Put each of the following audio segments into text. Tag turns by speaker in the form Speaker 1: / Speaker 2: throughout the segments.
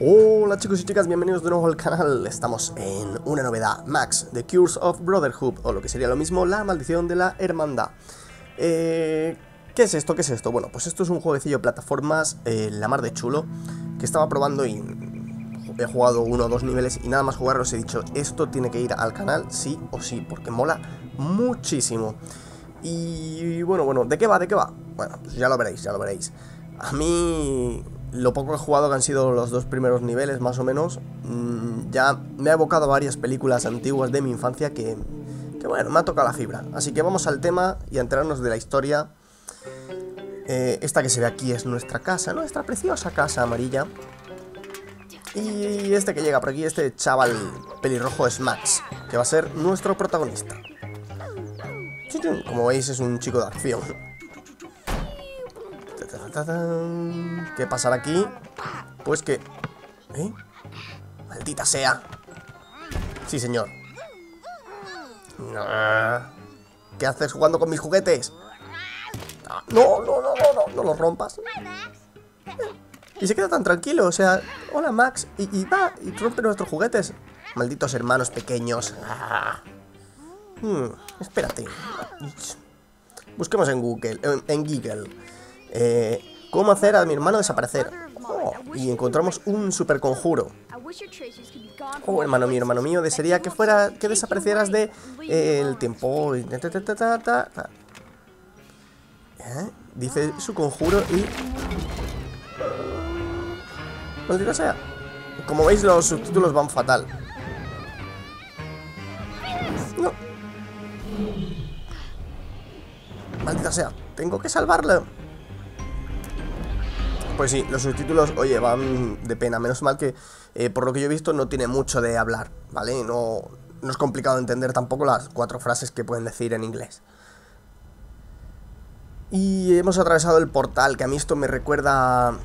Speaker 1: Hola chicos y chicas, bienvenidos de nuevo al canal. Estamos en una novedad, Max, The Cures of Brotherhood, o lo que sería lo mismo, La Maldición de la Hermandad. Eh, ¿Qué es esto? ¿Qué es esto? Bueno, pues esto es un jueguecillo de plataformas, eh, la mar de chulo, que estaba probando y he jugado uno o dos niveles y nada más jugarlo os he dicho, esto tiene que ir al canal sí o sí, porque mola muchísimo. Y bueno, bueno, ¿de qué va? ¿De qué va? Bueno, pues ya lo veréis, ya lo veréis. A mí lo poco que he jugado que han sido los dos primeros niveles más o menos, mmm, ya me ha evocado varias películas antiguas de mi infancia que, que, bueno, me ha tocado la fibra. Así que vamos al tema y a enterarnos de la historia. Eh, esta que se ve aquí es nuestra casa, nuestra preciosa casa amarilla. Y este que llega por aquí, este chaval pelirrojo es Max, que va a ser nuestro protagonista. Como veis es un chico de acción. ¿Qué pasará aquí? Pues que... ¿Eh? Maldita sea. Sí, señor. ¿Qué haces jugando con mis juguetes? No, no, no, no, no, no los rompas. Y se queda tan tranquilo, o sea, hola Max, y, va, y rompe nuestros juguetes. Malditos hermanos pequeños. Hmm, espérate. Busquemos en Google, en, Google. Eh, ¿Cómo hacer a mi hermano desaparecer? Oh, y encontramos un super conjuro. Oh, hermano mío, hermano mío, desearía que fuera, que desaparecieras de eh, el tiempo. ¿Eh? Dice su conjuro y... Maldita sea. Como veis, los subtítulos van fatal. No. Maldita sea. Tengo que salvarlo. Pues sí, los subtítulos, oye, van de pena. Menos mal que, eh, por lo que yo he visto, no tiene mucho de hablar, ¿vale? No, no es complicado entender tampoco las cuatro frases que pueden decir en inglés. Y hemos atravesado el portal, que a mí esto me recuerda a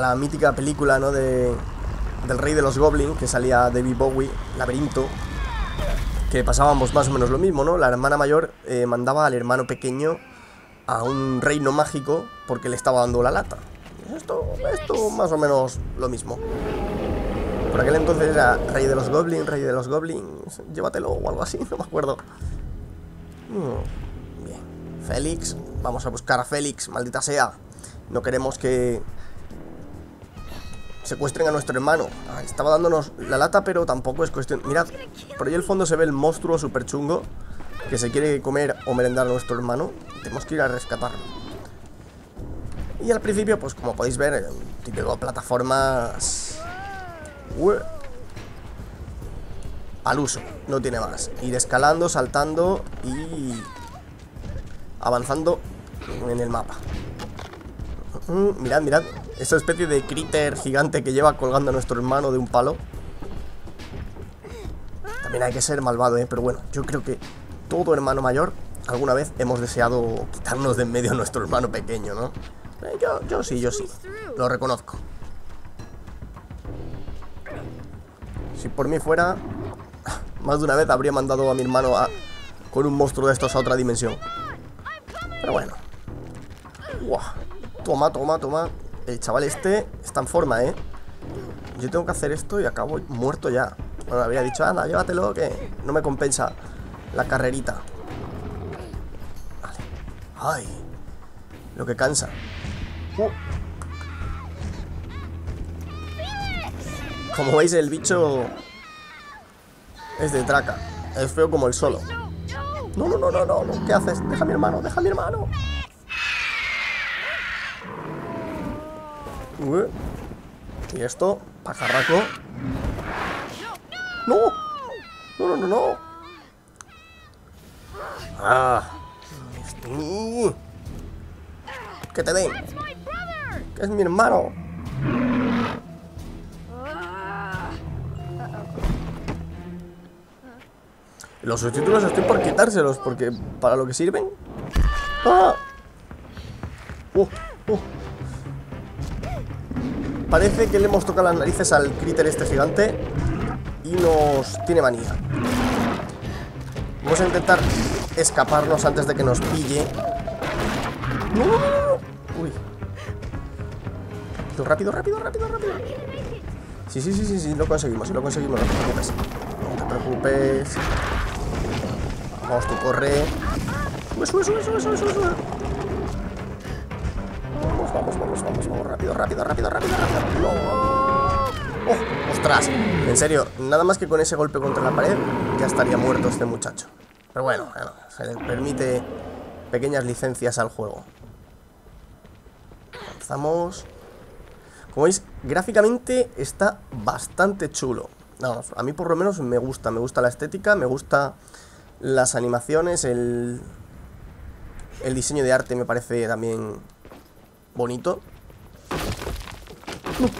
Speaker 1: la mítica película, ¿no? De, del rey de los goblins, que salía David Bowie, Laberinto, que pasábamos más o menos lo mismo, ¿no? La hermana mayor eh, mandaba al hermano pequeño a un reino mágico porque le estaba dando la lata. Esto, esto más o menos lo mismo. Por aquel entonces era rey de los goblins, rey de los goblins, llévatelo o algo así, no me acuerdo. Mm, bien, Félix, vamos a buscar a Félix, maldita sea. No queremos que secuestren a nuestro hermano. Ah, estaba dándonos la lata, pero tampoco es cuestión... Mirad, por ahí al fondo se ve el monstruo super chungo que se quiere comer o merendar a nuestro hermano. Tenemos que ir a rescatarlo. Y al principio, pues como podéis ver, típico plataformas... Al uso, no tiene más. Ir escalando, saltando y... Avanzando en el mapa. Mm, mirad, mirad. Esa especie de critter gigante que lleva colgando a nuestro hermano de un palo. También hay que ser malvado, ¿eh? Pero bueno, yo creo que todo hermano mayor alguna vez hemos deseado quitarnos de en medio a nuestro hermano pequeño, ¿no? Eh, yo, yo sí, yo sí. Lo reconozco. Si por mí fuera, más de una vez habría mandado a mi hermano a, con un monstruo de estos a otra dimensión. Pero bueno. Toma, toma, toma. El chaval este está en forma, ¿eh? Yo tengo que hacer esto y acabo muerto ya. Bueno, había dicho, anda, llévatelo, que no me compensa la carrerita. Vale. Ay, lo que cansa. Uh. Como veis, el bicho es de traca. Es feo como el solo. No, no, no, no, no. ¿Qué haces? Deja a mi hermano, deja a mi hermano. Y esto, pajarraco. ¡No! ¡No, no, no, no! ¡Ah! ¡Que te den! ¡Que es mi hermano! Los subtítulos estoy por quitárselos porque para lo que sirven. ¡Ah! ¡Uh! ¡Uh! Parece que le hemos tocado las narices al critter este gigante y nos tiene manía. Vamos a intentar escaparnos antes de que nos pille. Uy. Rápido, rápido, rápido, rápido. Sí, sí, sí, sí, sí, lo conseguimos, lo conseguimos, no te preocupes. No te preocupes. Vamos, tú corre. Sube, sube, sube, sube, sube. Vamos, vamos, vamos, vamos, vamos, rápido, rápido, rápido, rápido, rápido. ¡No! ¡Oh! ¡Ostras! En serio, nada más que con ese golpe contra la pared ya estaría muerto este muchacho. Pero bueno, bueno se le permite pequeñas licencias al juego. Avanzamos. Como veis, gráficamente está bastante chulo. Vamos, a mí por lo menos me gusta. Me gusta la estética, me gusta las animaciones, el, el diseño de arte me parece también bonito.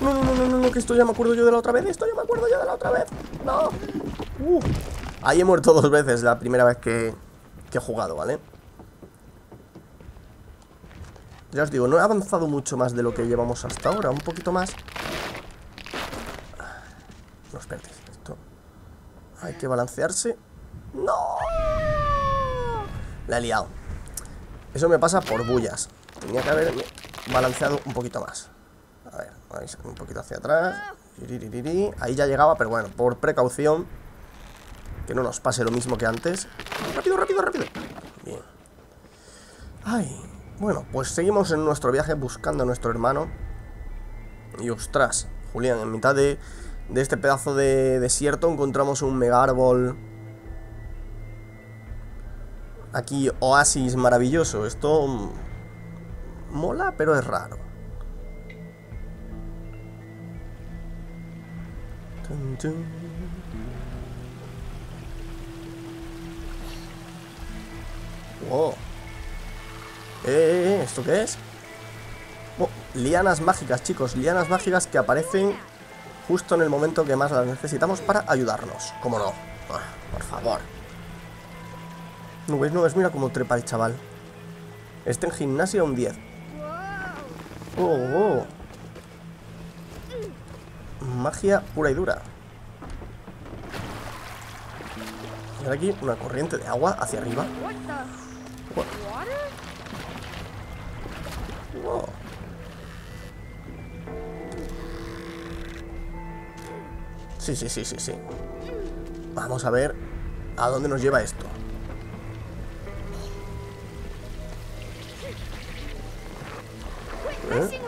Speaker 1: No, no, no, no, no, no, que esto ya me acuerdo yo de la otra vez. Esto ya me acuerdo yo de la otra vez. No. Uh. Ahí he muerto dos veces la primera vez que, he jugado, ¿vale? Ya os digo, no he avanzado mucho más de lo que llevamos hasta ahora. Un poquito más. No, espérate. Esto... Hay que balancearse. ¡No! La he liado. Eso me pasa por bullas. Tenía que haber balanceado un poquito más. A ver, un poquito hacia atrás. Ahí ya llegaba, pero bueno, por precaución. Que no nos pase lo mismo que antes. Rápido, rápido, rápido. Bien. Ay, bueno, pues seguimos en nuestro viaje buscando a nuestro hermano. Y ostras, Julián, en mitad de, de este pedazo de desierto encontramos un mega árbol. Aquí, oasis maravilloso. Esto mola, pero es raro. Wow. Eh, ¿esto qué es? Lianas mágicas, chicos, lianas mágicas que aparecen justo en el momento que más las necesitamos para ayudarnos. ¿Cómo no? Ah, por favor. No ves, mira cómo trepa el chaval. Este en gimnasia un 10. Oh, oh. Magia pura y dura. Y ahora aquí una corriente de agua hacia arriba. Sí, sí, sí, sí, sí. Vamos a ver a dónde nos lleva esto. ¿Eh?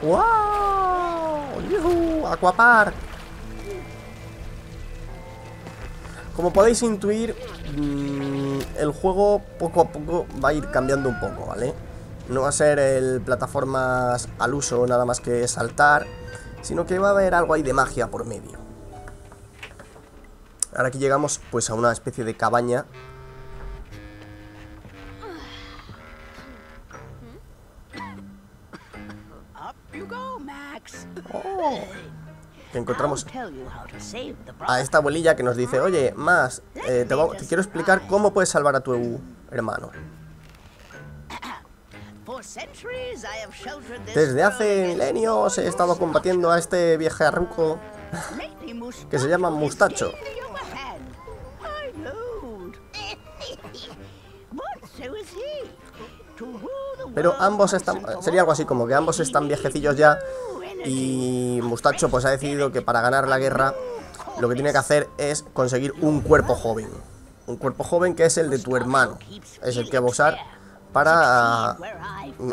Speaker 1: ¡Wow! ¡Yuhu! ¡Aquapark! Como podéis intuir, mmm, el juego poco a poco va a ir cambiando un poco, ¿vale? No va a ser el plataformas al uso nada más que saltar, sino que va a haber algo ahí de magia por medio. Ahora aquí llegamos pues a una especie de cabaña Oh. Que encontramos a esta abuelilla que nos dice, oye, más, eh, te, quiero explicar cómo puedes salvar a tu hermano. Desde hace milenios he estado combatiendo a este viejo arruco que se llama Mustacho. Pero ambos están... Sería algo así como que ambos están viejecillos ya y Mustacho pues ha decidido que para ganar la guerra lo que tiene que hacer es conseguir un cuerpo joven. Un cuerpo joven que es el de tu hermano. Es el que va a usar para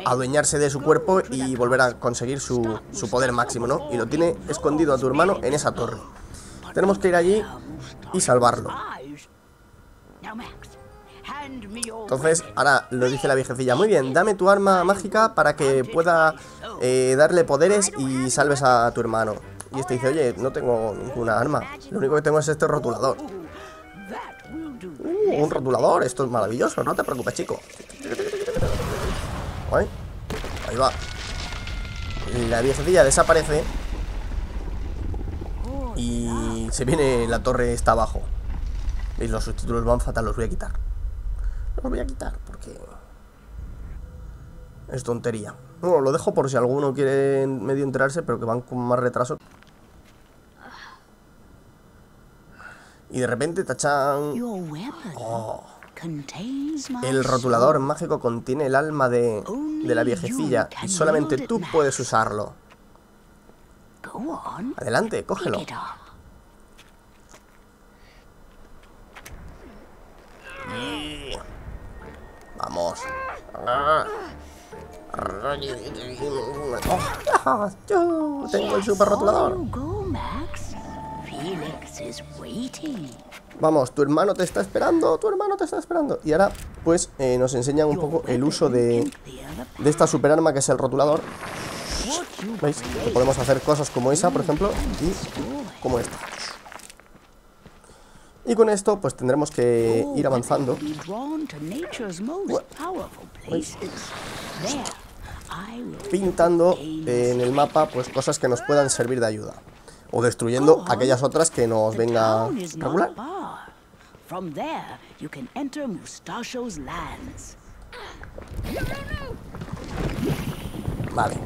Speaker 1: adueñarse de su cuerpo y volver a conseguir su, su poder máximo, ¿no? Y lo tiene escondido a tu hermano en esa torre. Tenemos que ir allí y salvarlo. Entonces, ahora lo dice la viejecilla. Muy bien, dame tu arma mágica para que pueda eh, darle poderes y salves a tu hermano. Y este dice, oye, no tengo ninguna arma. Lo único que tengo es este rotulador. Uh, un rotulador, esto es maravilloso, no te preocupes, chico. Ahí va. La viejecilla desaparece. Y se viene la torre está abajo. ¿Veis? Los subtítulos van fatal, los voy a quitar. Los voy a quitar porque... Es tontería. Bueno, lo dejo por si alguno quiere medio enterarse, pero que van con más retraso. Y de repente tachan... Oh, El rotulador mágico contiene el alma de, de la viejecilla y solamente tú puedes usarlo. Adelante, cógelo. Vamos. Yo tengo el super rotulador. Vamos, tu hermano te está esperando, tu hermano te está esperando. Y ahora, pues, eh, nos enseñan un poco el uso de, de esta super arma que es el rotulador. ¿Veis? podemos hacer cosas como esa, por ejemplo, y como esta. Y con esto, pues tendremos que ir avanzando. Pintando en el mapa, pues cosas que nos puedan servir de ayuda. O destruyendo aquellas otras que nos venga regular. Vale.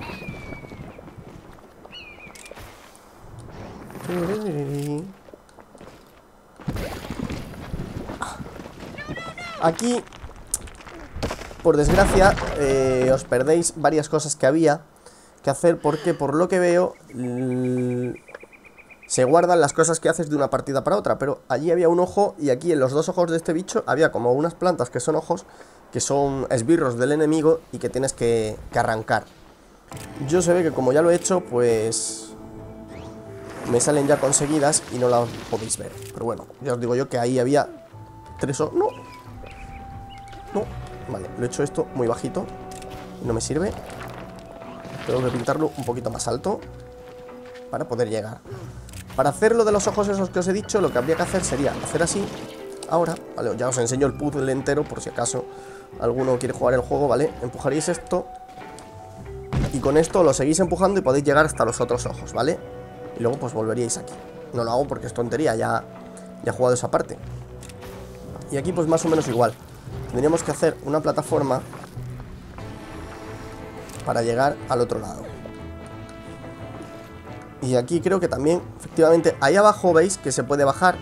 Speaker 1: Aquí, por desgracia, eh, os perdéis varias cosas que había que hacer porque por lo que veo se guardan las cosas que haces de una partida para otra, pero allí había un ojo y aquí en los dos ojos de este bicho había como unas plantas que son ojos, que son esbirros del enemigo y que tienes que, que arrancar. Yo se ve que como ya lo he hecho, pues me salen ya conseguidas y no las podéis ver. Pero bueno, ya os digo yo que ahí había tres o... ¡No! No, vale, lo he hecho esto muy bajito No me sirve Tengo que pintarlo un poquito más alto Para poder llegar Para hacer lo de los ojos esos que os he dicho Lo que habría que hacer sería hacer así Ahora, vale, ya os enseño el puzzle entero Por si acaso alguno quiere jugar el juego, ¿vale? Empujaréis esto Y con esto lo seguís empujando y podéis llegar hasta los otros ojos, ¿vale? Y luego pues volveríais aquí. No lo hago porque es tontería, ya, ya he jugado esa parte. Y aquí pues más o menos igual. Tendríamos que hacer una plataforma Para llegar al otro lado. Y aquí creo que también, efectivamente Ahí abajo veis que se puede bajar.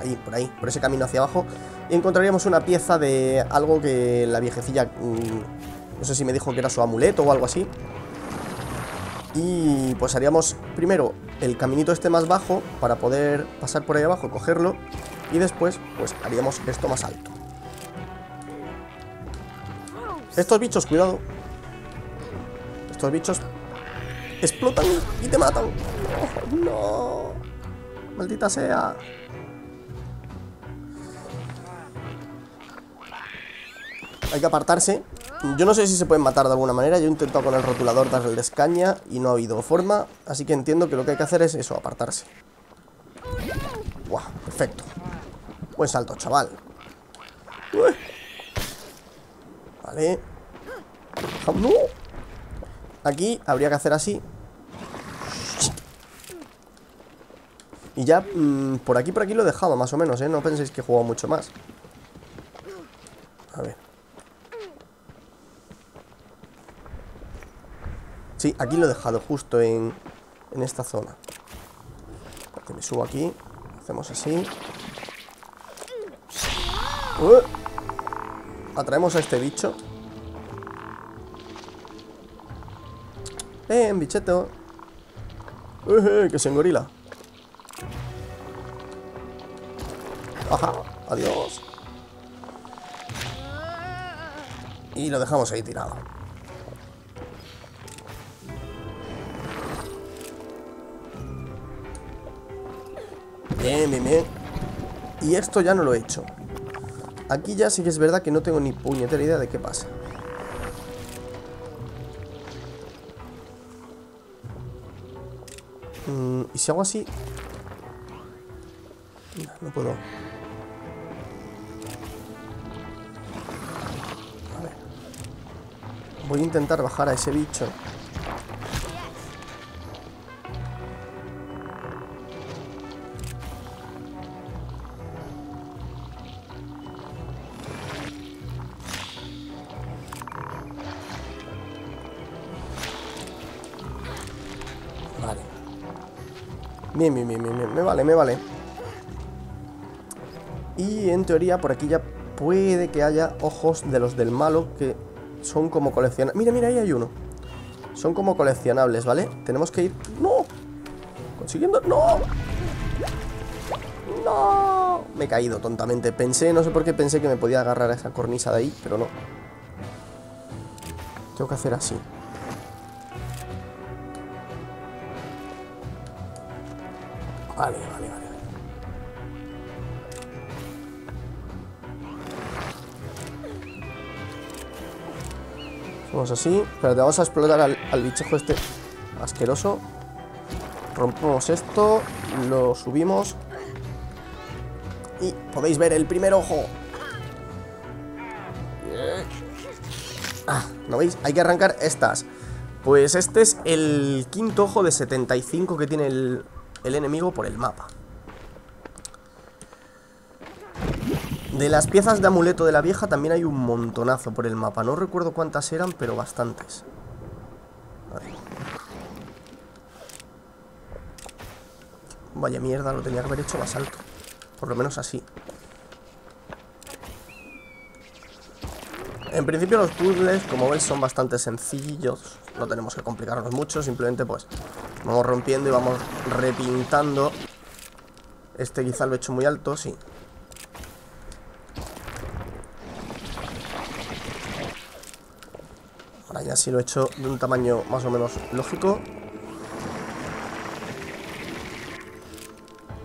Speaker 1: Ahí, por ahí, por ese camino hacia abajo. Y encontraríamos una pieza de algo que la viejecilla mm, No sé si me dijo que era su amuleto o algo así y pues haríamos primero el caminito este más bajo para poder pasar por ahí abajo, cogerlo y después pues haríamos esto más alto. Estos bichos, cuidado. Estos bichos explotan y te matan. no. Maldita sea. Hay que apartarse yo no sé si se pueden matar de alguna manera. Yo he intentado con el rotulador darle escaña y no ha habido forma. Así que entiendo que lo que hay que hacer es eso, apartarse. Buah, perfecto. Buen salto, chaval. Vale. Aquí habría que hacer así. Y ya mm, por aquí, por aquí lo he dejado más o menos, ¿eh? No penséis que he jugado mucho más. A ver. Sí, aquí lo he dejado justo en, en esta zona. me subo aquí. Hacemos así. Uh. Atraemos a este bicho. ¡Eh, bicheto! ¡Eh, que se engorila! ¡Ajá! ¡Adiós! Y lo dejamos ahí tirado. Y esto ya no lo he hecho. Aquí ya sí que es verdad que no tengo ni puñetera idea de qué pasa. Mm, ¿Y si hago así? No, no puedo. A. Voy a intentar bajar a ese bicho. Bien, bien, bien, bien, me vale, me vale Y en teoría por aquí ya puede que haya ojos de los del malo que son como coleccionables. Mira, mira, ahí hay uno. Son como coleccionables, ¿vale? Tenemos que ir... ¡No! Consiguiendo... ¡No! ¡No! Me he caído tontamente. Pensé, no sé por qué pensé que me podía agarrar a esa cornisa de ahí, pero no. Tengo que hacer así. Vale, vale, vale. Hacemos así. Espérate, vamos a explotar al, al bichejo este asqueroso. Rompemos esto, lo subimos. Y podéis ver el primer ojo. Ah, ¿no veis? Hay que arrancar estas. Pues este es el quinto ojo de 75 que tiene el, el enemigo por el mapa. De las piezas de amuleto de la vieja también hay un montonazo por el mapa. No recuerdo cuántas eran, pero bastantes. Vaya mierda, lo tenía que haber hecho más alto. Por lo menos así. En principio los puzzles, como veis, son bastante sencillos. No tenemos que complicarnos mucho, simplemente pues vamos rompiendo y vamos repintando. Este quizá lo he hecho muy alto, sí. Ahora ya sí lo he hecho de un tamaño más o menos lógico.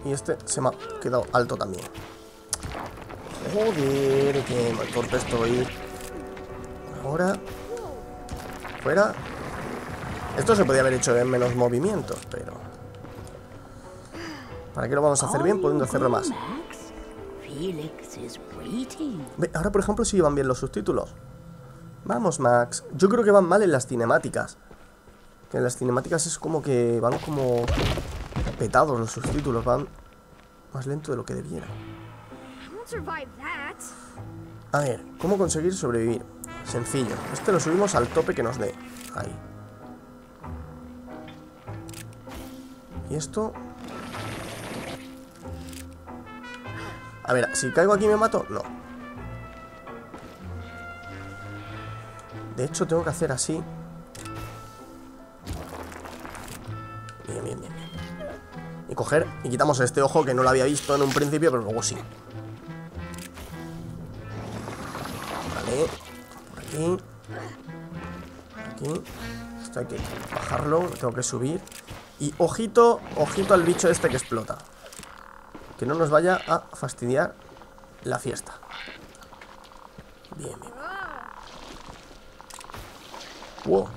Speaker 1: Y este se me ha quedado alto también. Joder, mal torpe estoy. Ahora. Fuera. Esto se podía haber hecho en menos movimientos, pero... ¿Para qué lo vamos a hacer bien? Pudiendo hacerlo más. Ahora, por ejemplo, sí van bien los subtítulos. Vamos, Max. Yo creo que van mal en las cinemáticas. Que en las cinemáticas es como que van como petados los subtítulos. Van más lento de lo que debiera. A ver, ¿cómo conseguir sobrevivir? Sencillo. Este lo subimos al tope que nos dé. Ahí. Y esto... A ver, si caigo aquí me mato, no. De hecho, tengo que hacer así. Bien, bien, bien. Y coger y quitamos este ojo que no lo había visto en un principio, pero luego sí. Vale. Por aquí. Aquí. Esto hay que bajarlo, tengo que subir. Y ojito, ojito al bicho este que explota. Que no nos vaya a fastidiar la fiesta. Bien, bien. Wow.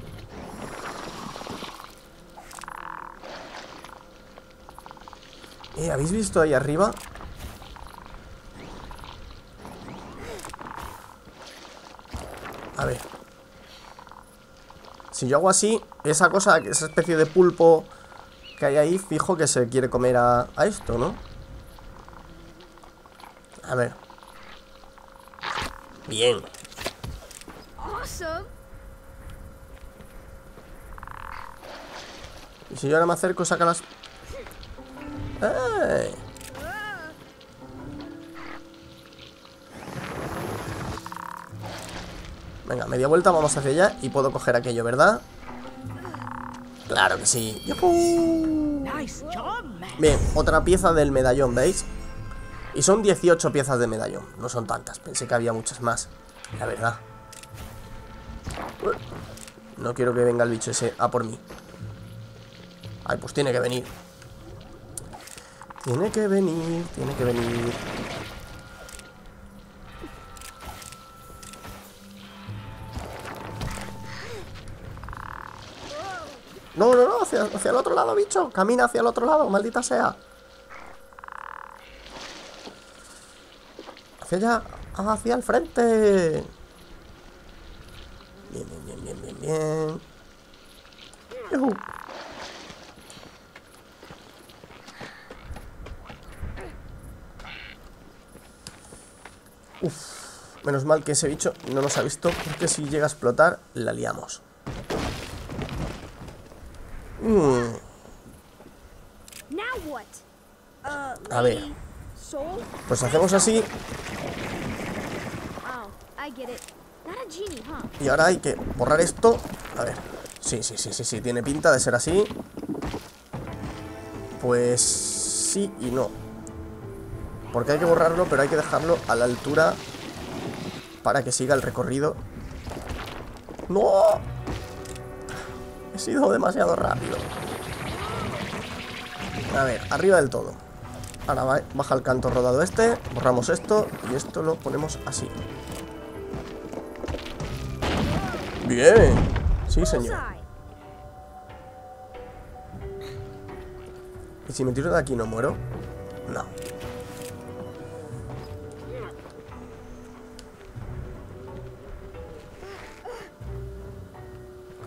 Speaker 1: Eh, ¿habéis visto ahí arriba? A ver. Si yo hago así, esa cosa, esa especie de pulpo que hay ahí, fijo que se quiere comer a, a esto, ¿no? A ver. Bien. Y si yo ahora me acerco, saca las... Venga, media vuelta, vamos hacia allá y puedo coger aquello, ¿verdad? Claro que sí. Bien, otra pieza del medallón, ¿veis? Y son 18 piezas de medallón. No son tantas, pensé que había muchas más. La verdad. No quiero que venga el bicho ese a por mí. Ay, pues tiene que venir. Tiene que venir, tiene que venir. No, no, no, hacia, hacia el otro lado, bicho. Camina hacia el otro lado, maldita sea. Hacia allá, hacia el frente. Bien, bien, bien, bien, bien, bien. Yuhu. Menos mal que ese bicho no nos ha visto porque si llega a explotar, la liamos. Mm. A ver. Pues hacemos así
Speaker 2: Oh,
Speaker 1: y ahora hay que borrar esto. A ver. Sí, sí, sí, sí, sí, tiene pinta de ser así. Pues sí y no. Porque hay que borrarlo, pero hay que dejarlo a la altura para que siga el recorrido. ¡No! Sido demasiado rápido. A ver, arriba del todo. Ahora baja el canto rodado este, borramos esto y esto lo ponemos así. Bien. Sí, señor. ¿Y si me tiro de aquí no muero? No.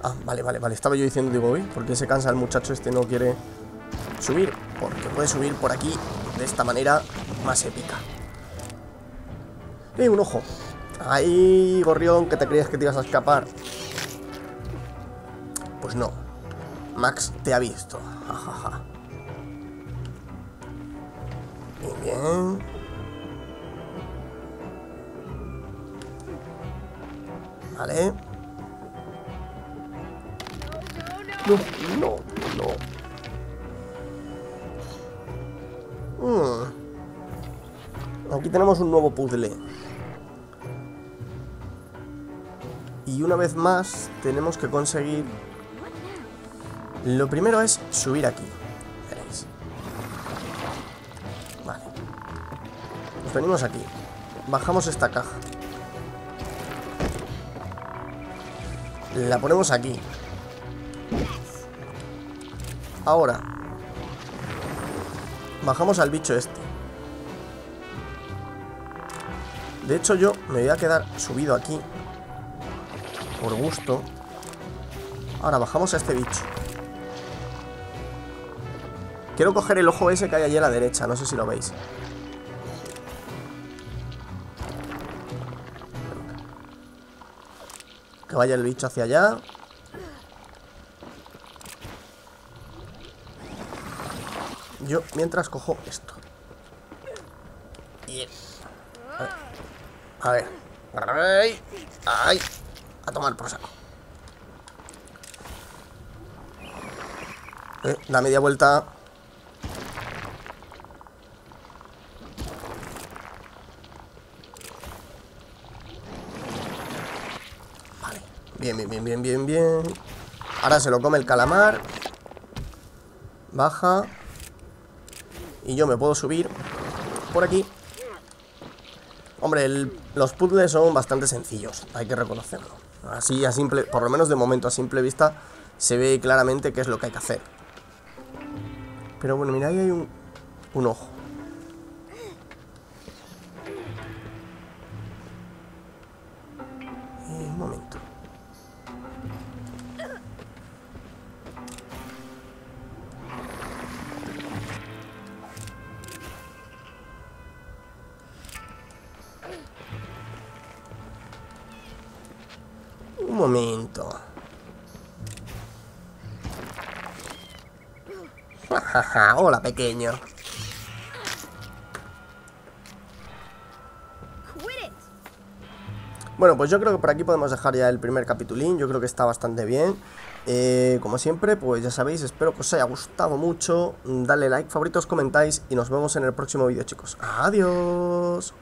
Speaker 1: Ah, vale, vale, vale. Estaba yo diciendo, digo, uy, ¿por qué se cansa el muchacho este no quiere subir? Porque puede subir por aquí de esta manera más épica. ¡Eh, un ojo! ¡Ay, gorrión, que te creías que te ibas a escapar! Pues no. Max te ha visto. Muy bien. Vale. No, no, no. Mm. Aquí tenemos un nuevo puzzle. Y una vez más tenemos que conseguir... Lo primero es subir aquí. Veréis. Vale. Nos venimos aquí. Bajamos esta caja. La ponemos aquí. Ahora. Bajamos al bicho este. De hecho yo me voy a quedar subido aquí. Por gusto. Ahora bajamos a este bicho. Quiero coger el ojo ese que hay allí a la derecha. No sé si lo veis. Que vaya el bicho hacia allá. Mientras cojo esto. A ver. ¡Ay! ¡Ay! A tomar por saco. Eh, la media vuelta. Vale. Bien, bien, bien, bien, bien, bien. Ahora se lo come el calamar. Baja. Y yo me puedo subir por aquí. Hombre, los puzzles son bastante sencillos, hay que reconocerlo. Así a simple, por lo menos de momento a simple vista, se ve claramente qué es lo que hay que hacer. Pero bueno, mira, ahí hay un, un ojo. Momento. Hola, pequeño. Bueno, pues yo creo que por aquí podemos dejar ya el primer capitulín. Yo creo que está bastante bien. Eh, como siempre, pues ya sabéis, espero que os haya gustado mucho. Dale like, favoritos, comentáis y nos vemos en el próximo vídeo, chicos. Adiós.